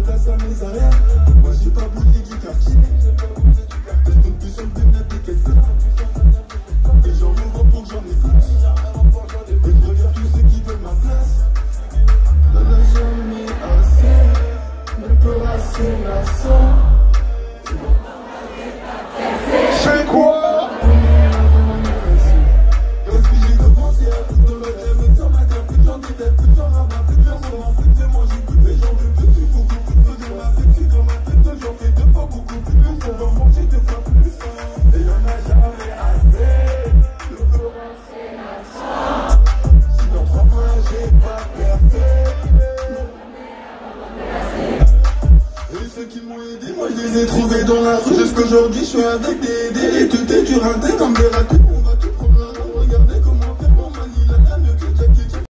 grâce à mes arrières. Moi j'ai pas du quartier. Je tombe plus sur le bénéfice des. Et j'en pour que j'en ai plus. Et je regarde tous ceux qui veulent ma place. N'en a jamais assez. Sang. Qui m'ont aidé, moi je les ai trouvés dans la rue. Jusqu'aujourd'hui je suis avec des dés Et tout est dur comme des raccoons